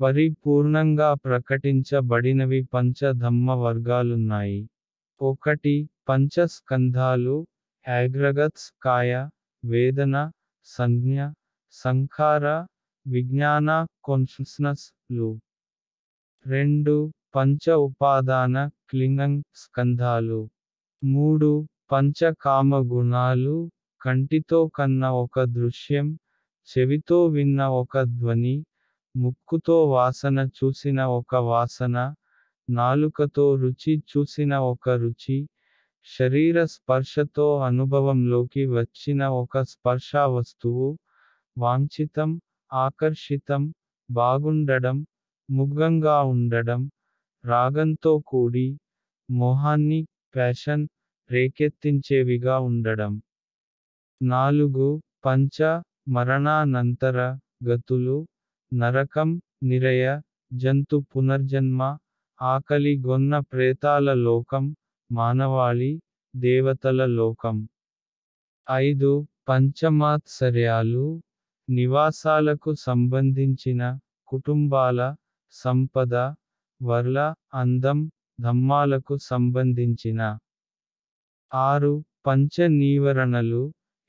పరిపూర్ణంగా ప్రకటించబడినవి పంచ ధమ్మ వర్గాలున్నాయి. ఒకటి పంచస్కంధాలు యాగ్రగత్స్ కాయ వేదన సంజ్ఞ సంఖార విజ్ఞాన కొన్షస్నస్లు. రెండు పంచ ఉపాదాన క్లింగంగ్ స్కంధాలు. మూడు పంచ కామ గుణాలు కంటితో కన్న ఒక దృశ్యం చెవితో విన్న ఒక ధ్వని ముక్కుతో వాసన చూసిన ఒక వాసన నాలుకతో రుచి చూసిన ఒక రుచి శరీర స్పర్శతో అనుభవంలోకి వచ్చిన ఒక స్పర్శా వస్తువు వాంఛితం ఆకర్షితం బాగుండడం ముగ్గంగా ఉండడం రాగంతో కూడి మోహాన్ని ప్యాషన్ రేకెత్తించేవిగా ఉండడం. నాలుగు పంచ మరణానంతర గతులు నరకం నిరయ జంతు పునర్జన్మ ఆకలి గొన్న ప్రేతాల లోకం మానవాళి దేవతల లోకం. ఐదు పంచమాత్సర్యాలు నివాసాలకు సంబంధించిన కుటుంబాల సంపద వర్ల అందం ధమ్మాలకు సంబంధించిన. ఆరు పంచ నీవరణలు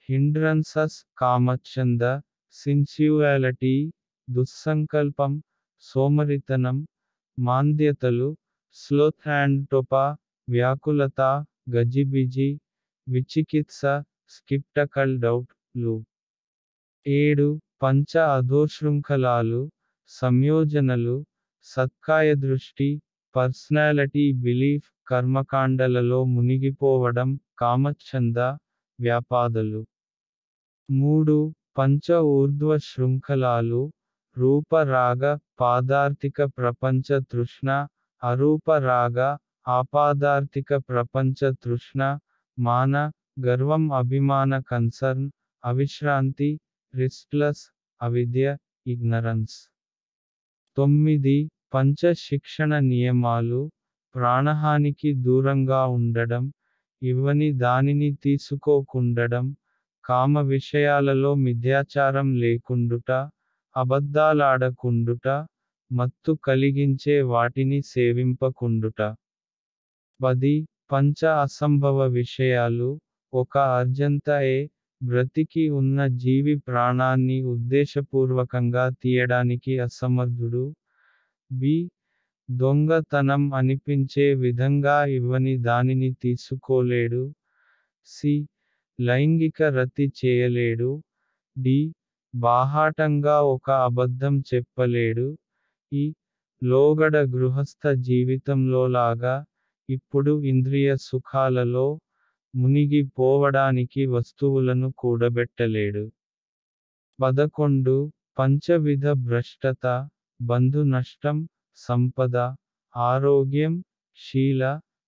హిండ్రన్సస్ కామచ్చంద సిన్స్యువాలిటీ దుస్సంకల్పం సోమరితనం మాంద్యతలు స్లోత్ అండ్ టొపా వ్యాకులత గజిబిజి విచికిత్స స్కిప్టకల్ డౌట్లు. ఏడు పంచ అధోశృంఖలాలు సంయోజనలు సత్కాయ దృష్టి పర్సనాలిటీ బిలీఫ్ కర్మకాండలలో మునిగిపోవడం కామచ్ఛంద వ్యాపాదలు. మూడు పంచ ఊర్ధ్వ శృంఖలాలు రూపరాగ పాదార్థిక ప్రపంచ తృష్ణ అరూపరాగ ఆపాదార్థిక ప్రపంచ తృష్ణ మాన గర్వం అభిమాన కన్సర్న్ అవిశ్రాంతి రిస్ట్లస్ అవిద్య ఇగ్నరెన్స్. తొమ్మిది పంచ శిక్షణ నియమాలు ప్రాణహానికి దూరంగా ఉండడం ఇవ్వని దానిని తీసుకోకుండడం కామ విషయాలలో మిథ్యాచారం లేకుండుట అబద్ధాలాడకుండుట మత్తు కలిగించే వాటిని సేవింపకుండుట. పది పంచ అసంభవ విషయాలు ఒక అర్జంత ఏ బ్రతికి ఉన్న జీవి ప్రాణాన్ని ఉద్దేశపూర్వకంగా తీయడానికి అసమర్థుడు. బి దొంగతనం అనిపించే విధంగా ఇవ్వని దానిని తీసుకోలేడు. సి లైంగిక రతి చేయలేడు. డి బాహాటంగా ఒక అబద్ధం చెప్పలేడు. ఈ లోగడ గృహస్థ జీవితంలోలాగా ఇప్పుడు ఇంద్రియ సుఖాలలో మునిగి పోవడానికి వస్తువులను కూడబెట్టలేడు. పదకొండు. పంచవిధ భ్రష్టత బంధు నష్టం సంపద ఆరోగ్యం శీల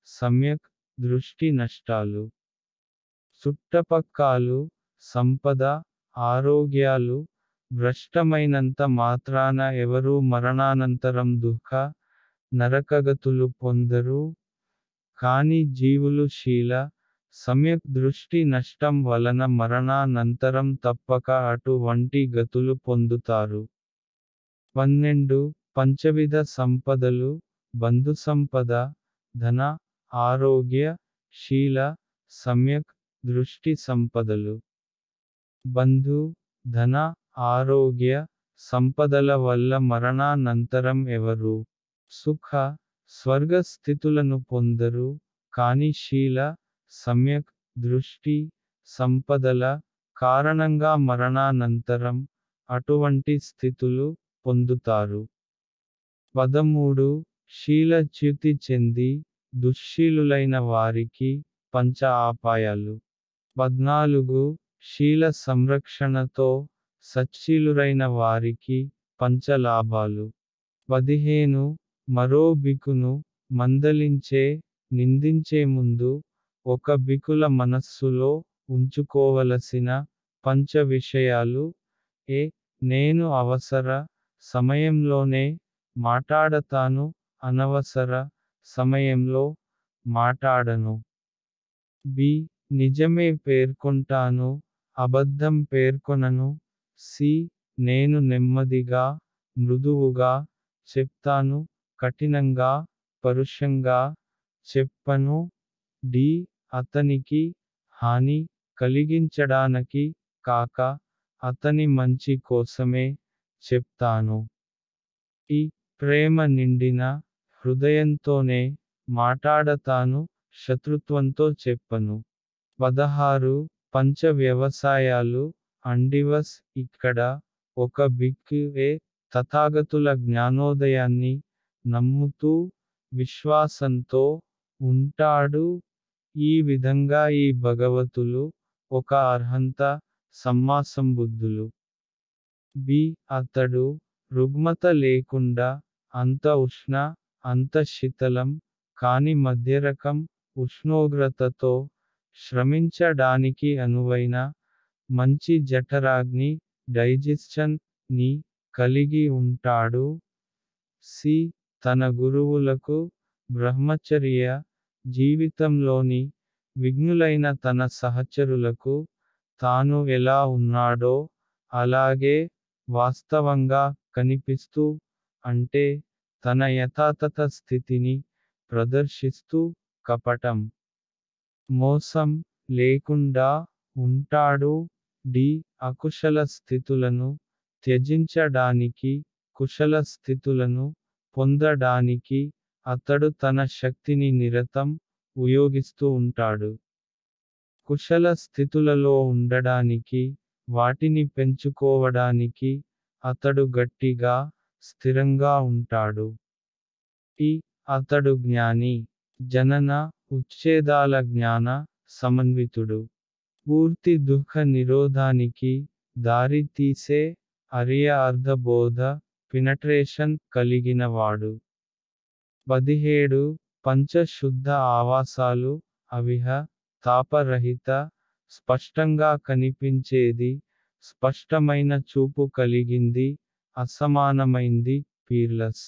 సమ్యక్ దృష్టి నష్టాలు. చుట్టపక్కాలు సంపద ఆరోగ్యాలు భ్రష్టమైనంత మాత్రాన ఎవరూ మరణానంతరం దుఃఖ నరకగతులు పొందరు. కాని జీవులు శీల సమ్యక్ దృష్టి నష్టం వలన మరణానంతరం తప్పక అటువంటి గతులు పొందుతారు. పన్నెండు పంచవిధ సంపదలు బంధు సంపద ధన ఆరోగ్య శీల సమ్యక్ దృష్టి సంపదలు. బంధు ధన ఆరోగ్య సంపదల వల్ల మరణానంతరం ఎవరు సుఖ స్వర్గ స్థితులను పొందరు కాని శీల సమ్యక్ దృష్టి సంపదల కారణంగా మరణానంతరం అటువంటి స్థితులు పొందుతారు పదమూడు శీలచ్యుతి చెంది దుశ్శీలులైన వారికి పంచ ఆపాయాలు పద్నాలుగు శీల సంరక్షణతో సచ్చీలురైన వారికి పంచలాభాలు. పదిహేను. మరో బికును మందలించే నిందించే ముందు ఒక బికుల మనస్సులో ఉంచుకోవలసిన పంచ విషయాలు ఏ నేను అవసర సమయంలోనే మాటాడతాను అనవసర సమయంలో మాటాడను. బి నిజమే పేర్కొంటాను అబద్ధం పేర్కొనను. సి. నేను నెమ్మదిగా మృదువుగా చెప్తాను కఠినంగా పరుషంగా చెప్పను. డి. అతనికి హాని కలిగించడానికి కాక అతని మంచి కోసమే చెప్తాను. ఈ ప్రేమ నిండిన హృదయంతోనే మాటాడతాను శత్రుత్వంతో చెప్పను. పదహారు. పంచ వ్యవసాయాలు అండివస్ ఇక్కడ ఒక బిక్కు ఏ తథాగతుల జ్ఞానోదయాన్ని నమ్ముతూ విశ్వాసంతో ఉంటాడు. ఈ విధంగా ఈ భగవతులు ఒక అర్హంత సమ్మాసంబుద్ధులు బి అతడు రుగ్మత లేకుండా అంత ఉష్ణ అంత శీతలం కాని మధ్యరకం ఉష్ణోగ్రతతో శ్రమించడానికి అనువైన మంచి జఠరాగ్ని డైజెస్షన్ని కలిగి ఉంటాడు. సి. తన గురువులకు బ్రహ్మచర్య జీవితంలోని విఘ్నులైన తన సహచరులకు తాను ఎలా ఉన్నాడో అలాగే వాస్తవంగా కనిపిస్తూ అంటే తన యథాతథ స్థితిని ప్రదర్శిస్తూ కపటం. మోసం లేకుండా ఉంటాడు డి. అకుశల స్థితులను త్యజించడానికి కుశల స్థితులను పొందడానికి అతడు తన శక్తిని నిరతం ఉపయోగిస్తూ ఉంటాడు. కుశల స్థితులలో ఉండడానికి వాటిని పెంచుకోవడానికి అతడు గట్టిగా స్థిరంగా ఉంటాడు. ఈ అతడు జ్ఞాని జనన ఉచ్ఛేదాల జ్ఞాన సమన్వితుడు. పూర్తి దుఃఖ నిరోధానికి దారి తీసే అరియ అర్ధబోధ పినట్రేషన్ కలిగినవాడు పదిహేడు పంచశుద్ధ ఆవాసాలు అవిహ తాపరహిత స్పష్టంగా కనిపించేది స్పష్టమైన చూపు కలిగింది అసమానమైంది పీర్లస్.